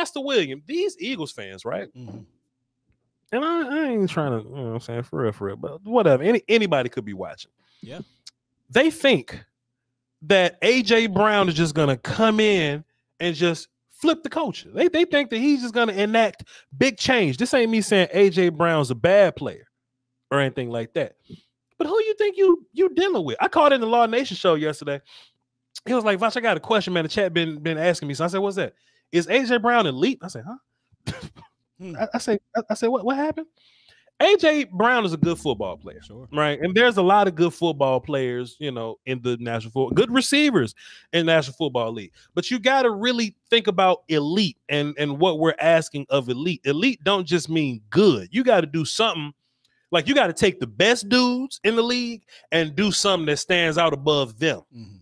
Pastor William, these Eagles fans, right? Mhm. And I, I ain't trying to, you know what I'm saying, for real, for real, but whatever. Any anybody could be watching. Yeah. They think that AJ Brown is just gonna come in and just flip the culture. They they think that he's just gonna enact big change. This ain't me saying AJ Brown's a bad player or anything like that. But who you think you you dealing with? I called in the Law Nation show yesterday. He was like, Voch, I got a question, man. The chat been been asking me. So I said, What's that? Is AJ Brown elite? I said, huh? Hmm. I, I say, I, I said, what what happened? AJ Brown is a good football player. Sure. Right. And there's a lot of good football players, you know, in the national football, good receivers in National Football League. But you got to really think about elite and, and what we're asking of elite. Elite don't just mean good. You got to do something like you got to take the best dudes in the league and do something that stands out above them. Mhm.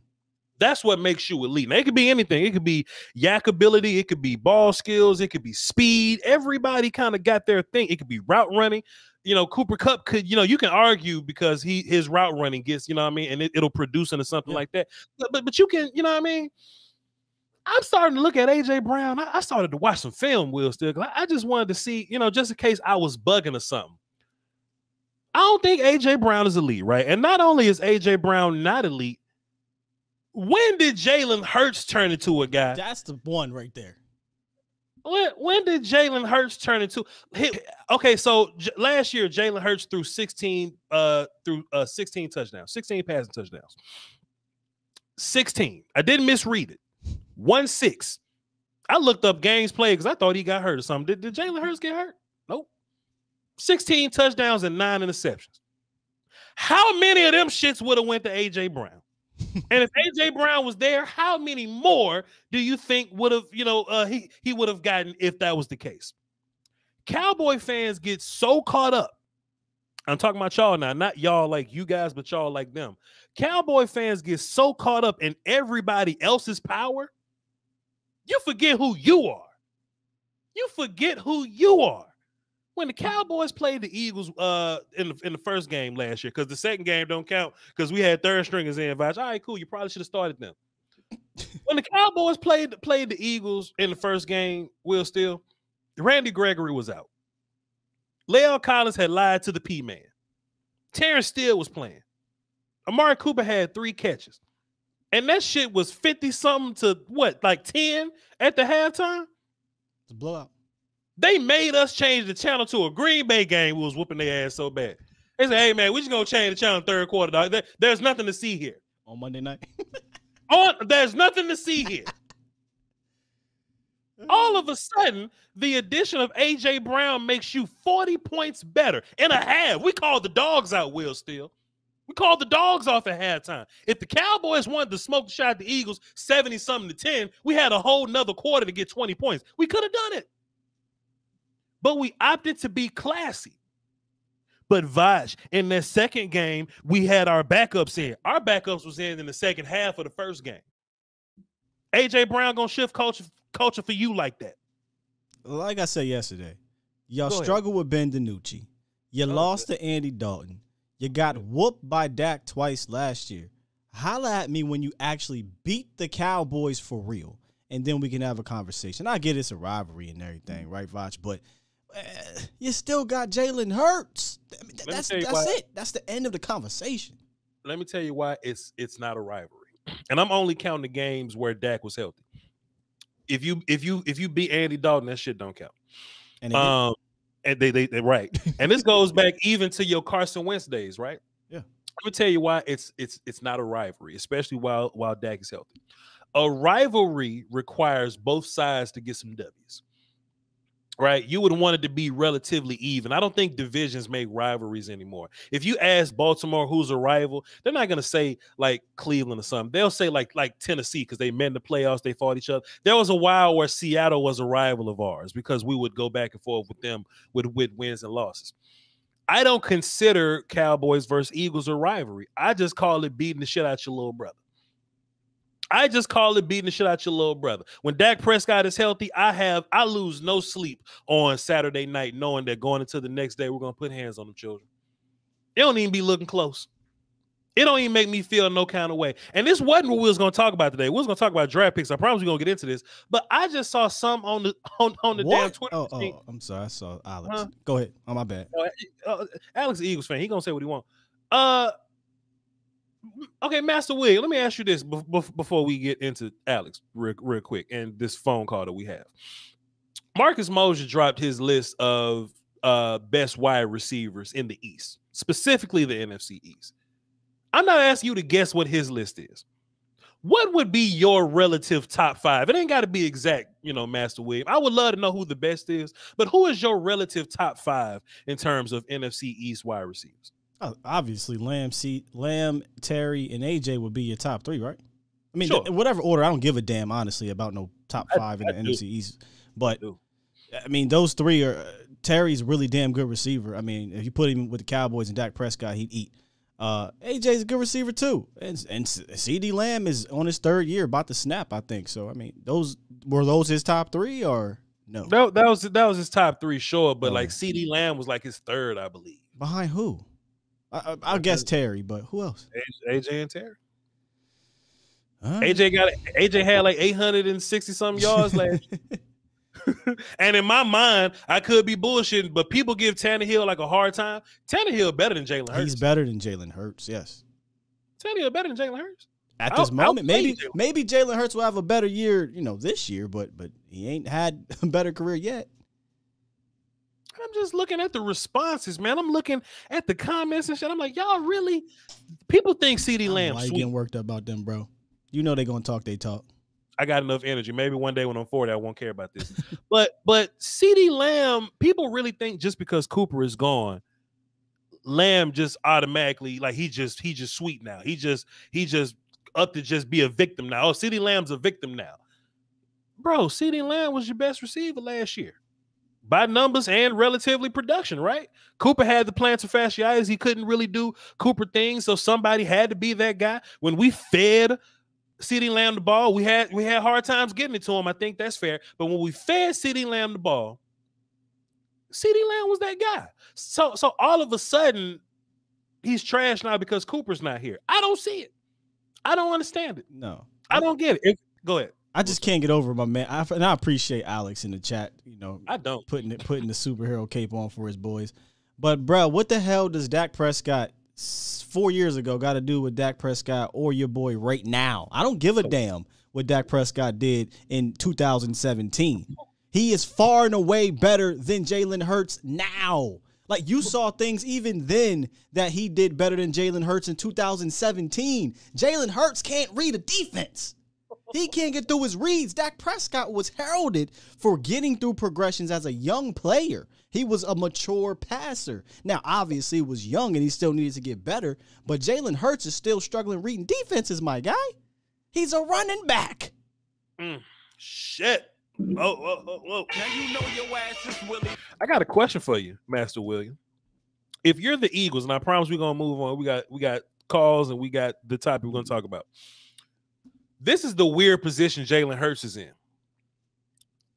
That's what makes you elite. Now, it could be anything. It could be YAC ability. It could be ball skills. It could be speed. Everybody kind of got their thing. It could be route running. You know, Cooper Kupp could, you know, you can argue because he his route running gets, you know what I mean, and it, it'll produce into something Yeah. like that. But, but but you can, you know what I mean? I'm starting to look at AJ Brown. I, I started to watch some film, Will Steele. I, I just wanted to see, you know, just in case I was bugging or something. I don't think AJ Brown is elite, right? And not only is AJ Brown not elite, when did Jalen Hurts turn into a guy? That's the one right there. When, when did Jalen Hurts turn into? Hit, okay, so J- last year Jalen Hurts threw 16 uh through uh 16 touchdowns, 16 passing touchdowns. 16. I didn't misread it. One six. I looked up games played because I thought he got hurt or something. Did, did Jalen Hurts get hurt? Nope. 16 touchdowns and nine interceptions. How many of them shits would have went to AJ Brown? and if AJ Brown was there, how many more do you think would have, you know, uh, he he would have gotten if that was the case? Cowboy fans get so caught up. I'm talking about y'all now, not y'all like you guys, but y'all like them. Cowboy fans get so caught up in everybody else's power, you forget who you are. You forget who you are. When the Cowboys played the Eagles uh in the, in the first game last year, because the second game don't count because we had third stringers in. Voch. All right, cool. You probably should have started them. when the Cowboys played played the Eagles in the first game, Will Steele, Randy Gregory was out. La'el Collins had lied to the P man. Terence Steele was playing. Amari Cooper had three catches. And that shit was 50 something to what, like 10 at the halftime? It's a blowout. They made us change the channel to a Green Bay game. We was whooping their ass so bad. They said, hey man, we just gonna change the channel third quarter, dog. There- there's nothing to see here. on Monday night. On, there's nothing to see here. All of a sudden, the addition of AJ Brown makes you 40 points better in a half. We called the dogs out, Will Steele. We called the dogs off at halftime. If the Cowboys wanted to smoke the shot at the Eagles 70 something to 10, we had a whole nother quarter to get 20 points. We could have done it. But we opted to be classy. But Voch, in that second game, we had our backups in. Our backups was in in the second half of the first game. AJ Brown gonna shift culture culture for you like that. Like I said yesterday, y'all struggle with Ben DiNucci. You Oh, lost to Andy Dalton. You got whooped by Dak twice last year. Holla at me when you actually beat the Cowboys for real, and then we can have a conversation. I get it's a rivalry and everything, mm. right, Voch? But you still got Jalen Hurts. I mean, that's that's why- it. That's the end of the conversation. Let me tell you why it's it's not a rivalry. And I'm only counting the games where Dak was healthy. If you if you if you beat Andy Dalton, that shit don't count. And did. Um, and they they they right. And this goes back even to your Carson Wentz days, right? Yeah. Let me tell you why it's it's it's not a rivalry, especially while while Dak is healthy. A rivalry requires both sides to get some W's. Right? You would want it to be relatively even. I don't think divisions make rivalries anymore. If you ask Baltimore who's a rival, they're not gonna say like Cleveland or something. They'll say like like Tennessee because they met in the playoffs, they fought each other. There was a while where Seattle was a rival of ours because we would go back and forth with them with with wins and losses. I don't consider Cowboys versus Eagles a rivalry. I just call it beating the shit out your little brother. I just call it beating the shit out your little brother. When Dak Prescott is healthy, I have I lose no sleep on Saturday night knowing that going into the next day we're gonna put hands on them children. It don't even be looking close. It don't even make me feel no kind of way. And this wasn't what we was gonna talk about today. We was gonna talk about draft picks. I promise we're gonna get into this. But I just saw some on the on, on the damn Twitter. Oh, oh, I'm sorry. I saw Alex. Huh? Go ahead. Oh, my bad. Uh, Alex, is Eagles fan, he gonna say what he want. Uh, okay, Master Wig. Let me ask you this bef- bef- before we get into Alex, real, real quick, and this phone call that we have. Marcus Mosher dropped his list of uh best wide receivers in the East, specifically the NFC East. I'm not asking you to guess what his list is. What would be your relative top five? It ain't got to be exact, you know, Master William. I would love to know who the best is, but who is your relative top five in terms of NFC East wide receivers? Oh, obviously, Lamb, C, Lamb, Terry, and AJ would be your top three, right? I mean, Sure. th- whatever order. I don't give a damn, honestly, about no top I- five in I the do. NFC East. But do. I mean, those three are. Terry's really damn good receiver. I mean, if you put him with the Cowboys and Dak Prescott, he'd eat. Uh, AJ's a good receiver too, and and CeeDee Lamb is on his third year, about to snap, I think. So I mean, those were those his top three or no? That, that was that was his top three, sure, but Oh. like CeeDee Lamb was like his third, I believe. Behind who? I, I, I'll guess Terry, but who else? AJ and Terry. Huh? AJ got AJ had like 860 some yards last And in my mind, I could be bullshitting, but people give Tannehill like a hard time. Tannehill better than Jalen Hurts. He's better than Jalen Hurts. Yes. Tannehill better than Jalen Hurts. At I'll- this moment, I'll maybe Jalen. maybe Jalen Hurts will have a better year, you know, this year, but but he ain't had a better career yet. I'm just looking at the responses, man. I'm looking at the comments and shit. I'm like, y'all really? People think CeeDee I don't know Lamb Why you getting worked up about them, bro? You know they gonna talk. They talk. I got enough energy. Maybe one day when I'm 40, I won't care about this. but but CeeDee Lamb, people really think just because Cooper is gone, Lamb just automatically like he just he just sweet now. He just he just up to just be a victim now. Oh, CeeDee Lamb's a victim now. Bro, CeeDee Lamb was your best receiver last year. By numbers and relatively production, right? Cooper had the plantar fasciitis. He couldn't really do Cooper things, so somebody had to be that guy. When we fed CeeDee Lamb the ball. We had we had hard times getting it to him. I think that's fair. But when we fed CeeDee Lamb the ball, CeeDee Lamb was that guy. So so all of a sudden, he's trash now because Cooper's not here. I don't see it. I don't understand it. No, I don't get it. If- go ahead. I just can't get over my man. I, and I appreciate Alex in the chat. You know, I don't. putting it putting the superhero cape on for his boys. But bro, what the hell does Dak Prescott four years ago got to do with Dak Prescott or your boy right now? I don't give a oh. damn what Dak Prescott did in 2017. He is far and away better than Jalen Hurts now. Like you saw things even then that he did better than Jalen Hurts in 2017. Jalen Hurts can't read a defense. He can't get through his reads. Dak Prescott was heralded for getting through progressions as a young player. He was a mature passer. Now, obviously, he was young and he still needed to get better, but Jalen Hurts is still struggling reading defenses, my guy. He's a running back. Mm, shit. Oh, whoa, whoa, whoa. Now you know your ass is Willie. I got a question for you, Master William. If you're the Eagles, and I promise we're gonna move on, we got we got calls and we got the topic we're gonna talk about. This is the weird position Jalen Hurts is in.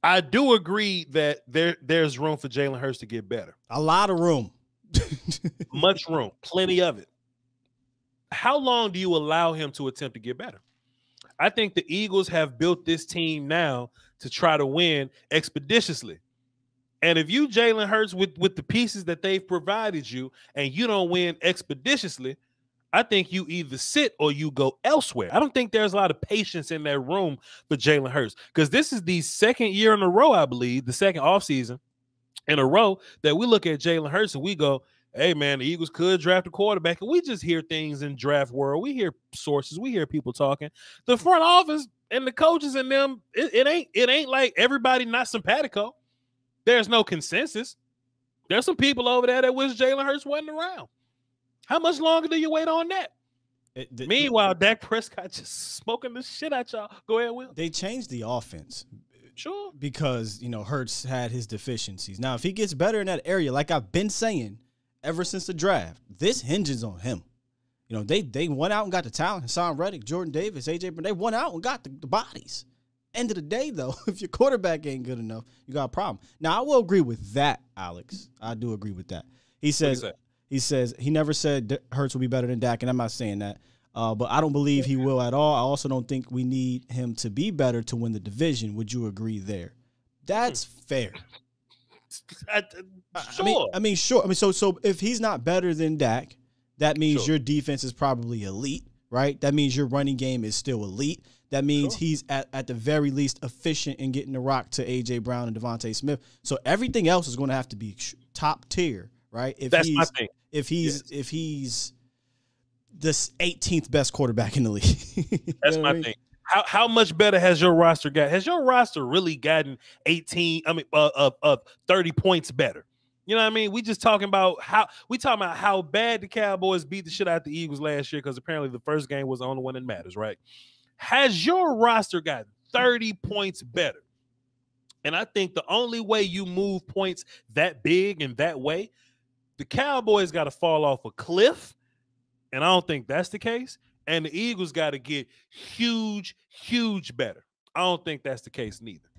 I do agree that there there's room for Jalen Hurts to get better. A lot of room. Much room, plenty of it. How long do you allow him to attempt to get better? I think the Eagles have built this team now to try to win expeditiously. And if you Jalen Hurts with with the pieces that they've provided you, and you don't win expeditiously, I think you either sit or you go elsewhere. I don't think there's a lot of patience in that room for Jalen Hurts because this is the second year in a row, I believe, the second offseason in a row that we look at Jalen Hurts and we go, hey man, the Eagles could draft a quarterback. And we just hear things in draft world. We hear sources, we hear people talking. The front office and the coaches and them, it, it ain't it ain't like everybody not simpatico. There's no consensus. There's some people over there that wish Jalen Hurts wasn't around. How much longer do you wait on that? It- the- Meanwhile, Dak Prescott just smoking the shit out y'all. Go ahead, Will. they changed the offense Sure. because you know Hurts had his deficiencies. Now, if he gets better in that area, like I've been saying ever since the draft, this hinges on him. You know, they they went out and got the talent. Haason Reddick, Jordan Davis, AJ Brown. They went out and got the, the bodies. End of the day, though, if your quarterback ain't good enough, you got a problem. Now, I will agree with that, Alex. I do agree with that. He says say? He says he never said Hurts will be better than Dak, and I'm not saying that. Uh, but I don't believe he will at all. I also don't think we need him to be better to win the division. Would you agree there? That's fair. I, sure. I mean, I mean, sure. I mean, so so if he's not better than Dak, that means Sure. your defense is probably elite, right? That means your running game is still elite. That means Sure. he's at, at the very least efficient in getting the rock to AJ Brown and DeVonta Smith. So everything else is going to have to be top tier, right? If That's he's my thing. If he's if he's this 18th best quarterback in the league. That's my I mean? thing. How how much better has your roster got? Has your roster really gotten 18, I mean uh, uh, uh 30 points better? You know what I mean? We just talking about how we talking about how bad the Cowboys beat the shit out of the Eagles last year because apparently the first game was the only one that matters, right? Has your roster got 30 points better? And I think the only way you move points that big and that way, the Cowboys got to fall off a cliff. And I don't think that's the case. And the Eagles got to get huge, huge better. I don't think that's the case neither.